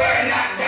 we're not